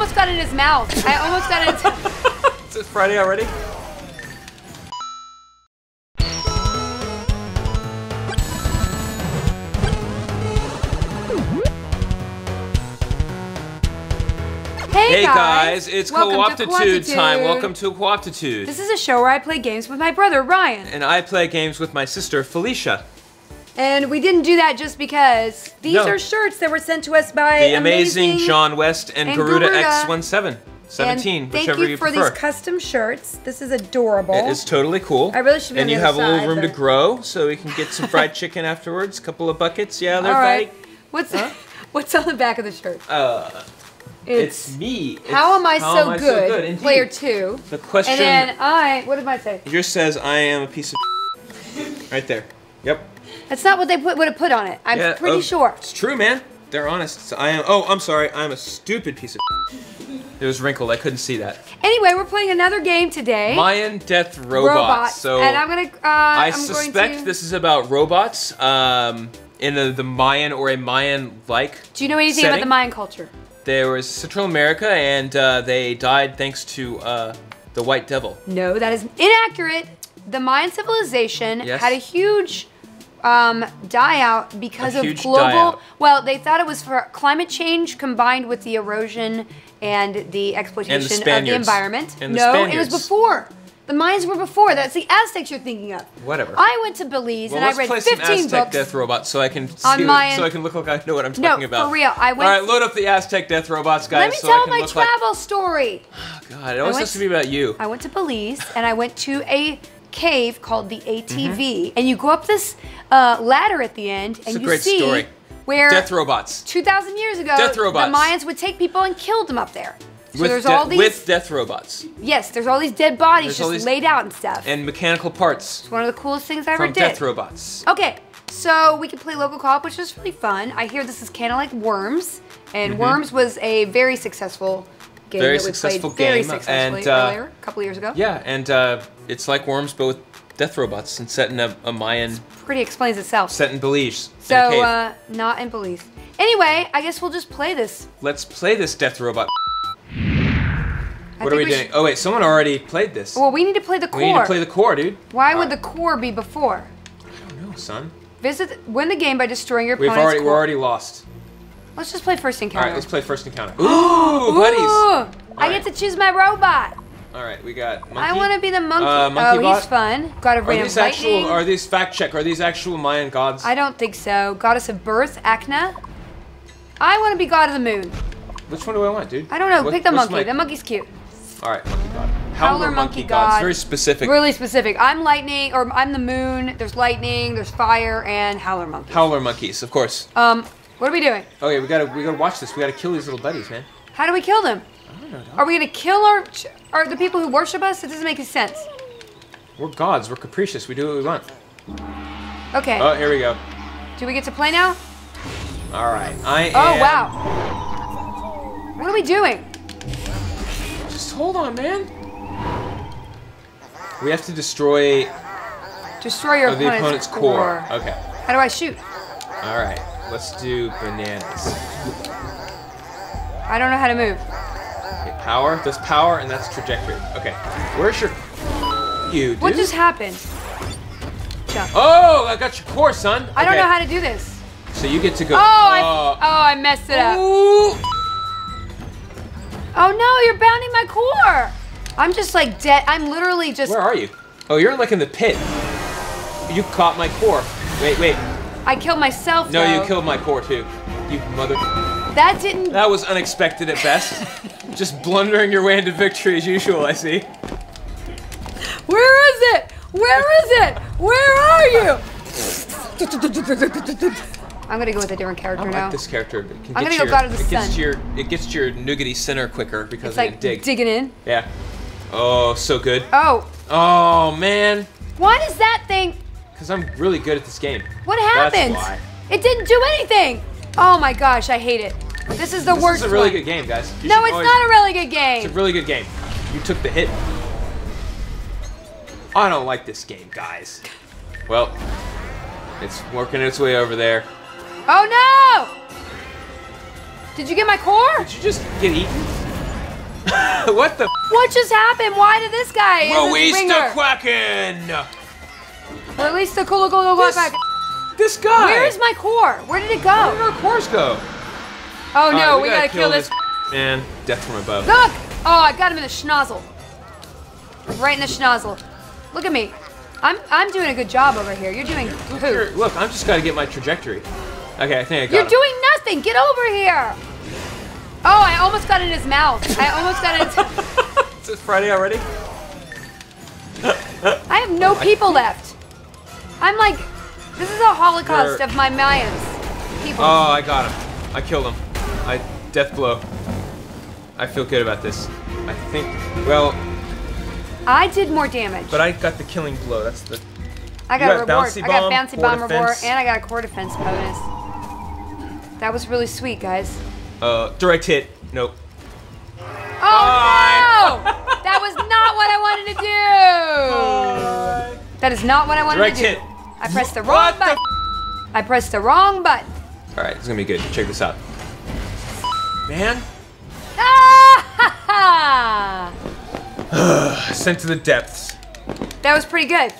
almost got in his mouth. I almost got it. In his... Is it Friday already? Hey, Hey guys, it's Welcome to Co-optitude time. Welcome to Co-optitude. This is a show where I play games with my brother Ryon, And I play games with my sister Felicia. And we didn't do that just because these No. are shirts that were sent to us by The amazing, John West and, and Garuda, Garuda. X17. 17, and thank whichever you you, for prefer. these custom shirts. This is adorable. It is totally cool. I really should be And you have a little room to grow, so we can get some fried chicken afterwards. A couple of buckets. Yeah, they're All right. What's what's on the back of the shirt? Uh, it's, me. It's, How am I how so am I good? Indeed. Player two. The question. And then I. What did I say? yours says I am a piece of. right there. Yep. That's not what they put would have put on it. I'm Yeah, pretty oh, sure. It's true, man. They're honest. I am. Oh, I'm sorry. I'm a stupid piece of. It was wrinkled. I couldn't see that. Anyway, we're playing another game today. Mayan death robots. Robots. So and I'm gonna. Uh, I I'm suspect going to, this is about robots. Um, in the, the Mayan or a Mayan-like. Do you know anything about the Mayan culture? There was Central America, and uh, they died thanks to uh, the White Devil. No, that is inaccurate. The Mayan civilization Yes. had a huge um, die out because A of global. Well, they thought it was for climate change combined with the erosion and the exploitation of the environment. And the no, it was before. The Mayans were before. That's the Aztecs you're thinking of. Whatever. I went to Belize Well, and I let's read play 15 some Aztec books. death robots so I can On see, Mayan- so I can look like I know what I'm No, talking about. for real, I went- All right, load up the Aztec death robots, guys. Let me so I tell my look like- travel story. God, it always has to be about you. I went to Belize and I went to a cave called the ATM, Mm-hmm. and you go up this uh, ladder at the end, and you great see story. where Death robots. 2,000 years ago, Death robots. the. Mayans would take people and kill them up there. So with, there's de- all these, with death robots yes, there's all these dead bodies There's just these- laid out and stuff. and mechanical parts it's one of the coolest things I ever from did. death robots. Okay, so we could play local co-op, which is really fun. I hear this is kind of like Worms, and Worms was a very successful game. Very that we successful played very game, successfully and, uh, earlier, a couple years ago. Yeah, and uh, it's like Worms, but with death robots and set in a, a Mayan, Pretty explains itself. set in Belize. So, cave. uh, not in Belize. Anyway, I guess we'll just play this. Let's play this death robot. I What are we think doing? Oh wait, someone already played this. Well, we need to play the core. we need to play the core, dude. Why would the core be before? No, son. Visit, win the game by destroying your We've opponent's already core. we're already lost. Let's just play first encounter. All right, let's play first encounter. Ooh, buddies. Ooh, I Alright. get to choose my robot. All right, we got monkey. I want to be the monkey. Uh, monkey oh, bot? he's fun. God of Are rain these and actual? lightning. Are these fact check? Are these actual Mayan gods? I don't think so. Goddess of birth, Acna. I want to be god of the moon. Which one do I want, dude? I don't know. What- Pick the monkey. my- The monkey's cute. All right, monkey god. Howler monkey gods. god. Very specific. Really specific. I'm lightning, or I'm the moon. There's lightning. There's fire, and howler monkey. Howler monkeys, of course. Um, what are we doing? Okay, we gotta we gotta watch this. We gotta kill these little buddies, man. How do we kill them? I don't know. dog. Are we gonna kill our, are the people who worship us? It doesn't make any sense. We're gods. We're capricious. We do what we want. Okay. Oh, here we go. do we get to play now? All right. I oh, am. Oh wow. What are we doing? Just hold on, man. We have to destroy Destroy your opponent's, opponent's core. core. Okay. How do I shoot? All right. Let's do bananas. I don't know how to move. Okay, power. That's power, and that's trajectory. Okay. Where's your you, dude? What just happened? Jump. Oh, I got your core, son. I don't know how to do this. So you get to go. Oh, I, uh, oh, I messed it up. Ooh. Oh no, you're bounding my core. I'm just like dead. I'm literally just. Where are you? Oh, you're like in the pit. You caught my core. Wait, wait. I killed myself. No, though. you killed my core too. You mother. That didn't. That was unexpected at best. Just blundering your way into victory as usual, I see. Where is it? Where is it? Where are you? I'm gonna go with a different I character don't now. like this character. It can I'm gonna go God of the it gets Sun. to your it gets to your nougaty center quicker because It's I like dig. digging in. Yeah. Oh, so good. Oh, Oh man, why does that thing? Because I'm really good at this game. What That's happened? why. It didn't do anything. Oh my gosh, I hate it. This is the This worst This is a really one. good game, guys. You No, it's always- not a really good game. It's a really good game. You took the hit. I don't like this game, guys. Well, it's working its way over there. Oh no! Did you get my core? Did you just get eaten? what the? What just happened? Why did this guy? Release ringer? The Kraken! Release the cool, cool, cool, This, back. this guy. Where is my core? Where did it go? Where did our cores go? Oh no, right, we, gotta, kill, this. man. Death from above. Look! Oh, I got him in the schnozzle. Right in the schnozzle. Look at me. I'm I'm doing a good job over here. You're doing Here, poop. Look, I'm just gotta get my trajectory. Okay, I think I got You're him. doing nothing. Get over here. Oh, I almost got in his mouth. I almost got in his. Is it Friday already? I have no people left. I'm like, this is a holocaust of my Mayans. People. Oh, I got him. I killed him. I death blow. I feel good about this. I think. Well, I did more damage. but I got the killing blow. That's the. I got you a got reward. bouncy I got bomb, bouncy bomb reward, and I got a core defense bonus. That was really sweet, guys. Uh, direct hit. Nope. Oh Bye. no! that was not what I wanted to do. That is not what I wanted Direct to do. Direct hit. I pressed the wrong What the button. I pressed the wrong button. All right, it's gonna be good. Check this out. Man, Ah! sent to the depths. that was pretty good.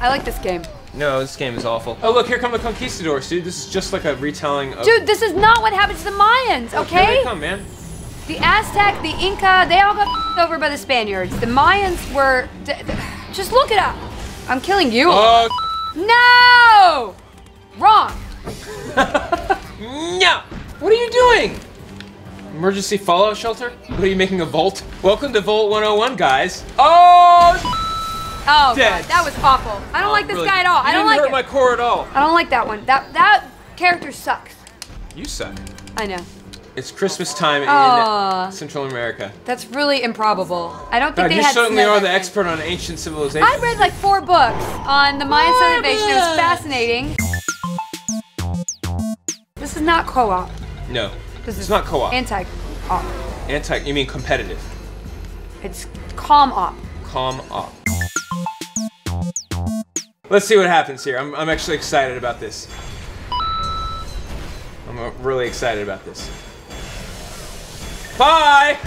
I like this game. No, this game is awful. Oh look, here come the conquistadors, dude. This is just like a retelling of. Dude, this is not what happened to the Mayans, okay? Here they come, man. The Aztec, the Inca, they all got over by the Spaniards. The Mayans were. Just look it up. I'm killing you. Oh No! Wrong. no! What are you doing? Emergency fallout shelter? What are you making a vault? Welcome to Vault 101, guys. Oh! Oh, Dead. God, that was awful. I don't oh, like this really- guy at all. I don't didn't like hurt it. my core at all. I don't like that one. That that character sucks. You suck. I know. It's Christmas time in Central America. That's really improbable. I don't think God, they you had certainly are the expert on ancient civilization. I read like four books on the Mayan civilization. It was fascinating. This is not co-op. no, This it's is not co-op. Anti-op. Anti, you mean competitive. It's calm-op. Calm op. Let's see what happens here. I'm, I'm actually excited about this. I'm uh, really excited about this. Bye!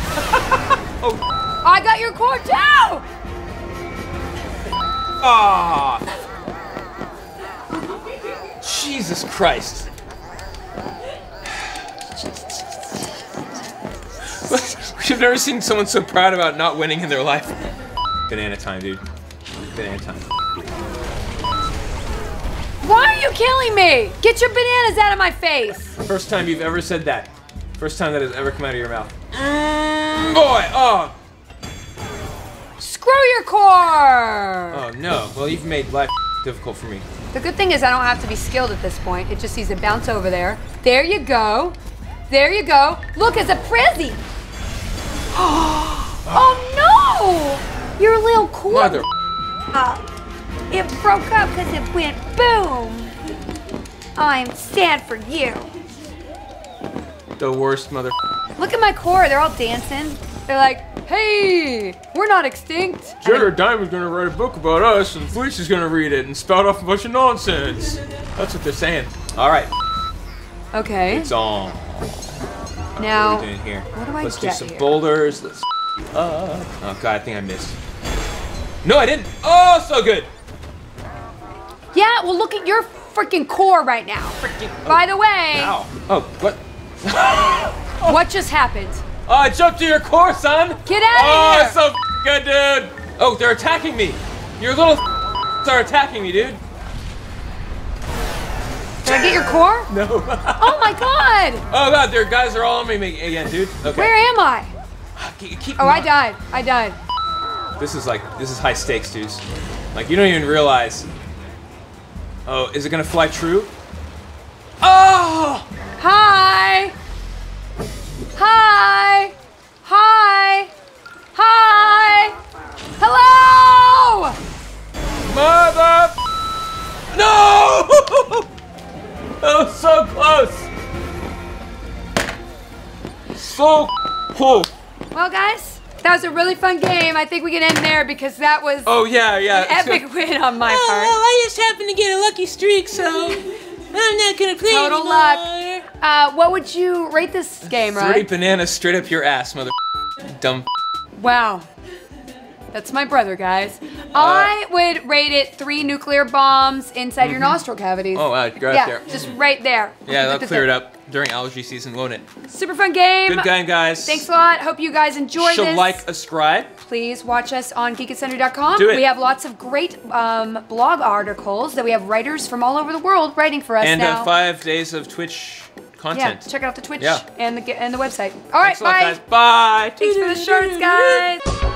oh, I got your core too. ah! Jesus Christ. We've never seen someone so proud about not winning in their life. Banana time, dude. Banana time. Why are you killing me? Get your bananas out of my face. First time you've ever said that. First time that has ever come out of your mouth. Mm, boy, oh, Screw your core. oh no. Well, you've made life difficult for me. The good thing is I don't have to be skilled at this point. It just needs to bounce over there. There you go. There you go. Look, it's a frizzy. oh no! Your little core. Mother. Uh, it broke up because it went boom. I'm sad for you. The worst mother. Look at my core. They're all dancing. They're like, hey, we're not extinct. And Jared Diamond's gonna write a book about us, and Fleece is gonna read it and spout off a bunch of nonsense. That's what they're saying. All right, Okay. it's on. Now, What are we doing here? What do I Let's get do some here? boulders. Let's. Uh, oh god, I think I missed. No, I didn't. Oh, so good. yeah, well, look at your freaking core right now. Freaking. By the way, Ow. Oh, what? what just happened? Oh, I jumped to your core, son! Get outta oh, here! it's so good, dude! Oh, they're attacking me! Your little are attacking me, dude! Did I get your core? No. Oh my god! oh god, their guys are all on me again, dude. Okay. Where am I? Keep, keep Oh, I died. I died. This is like, this is high stakes, dudes. Like, you don't even realize. Oh, is it gonna fly true? Hi! Hi! Hi! Hello! Mother! No! that was so close! So close. Well, guys, that was a really fun game. I think we can end there because that was Oh yeah, yeah. an it's epic win on my Oh, part. well, I just happened to get a lucky streak, so I'm not gonna play Total anymore. luck. Uh, what would you rate this game, Three right? bananas straight up your ass, mother. Dumb. Wow. That's my brother, guys. Uh, I would rate it three nuclear bombs inside your nostril cavities. Oh, wow, right yeah, there. just right there. Yeah, that'll clear it up during allergy season, won't it? Super fun game. Good game, guys. Thanks a lot. Hope you guys enjoyed Should this. like, subscribe. Please watch us on geekandsundry.com. Do it. We have lots of great um, blog articles that we have writers from all over the world writing for us And now. uh, five days of Twitch yeah, check out the Twitch Yeah. and the and the website. All right, Thanks a lot, bye. guys. Bye. Thanks for the shorts, guys.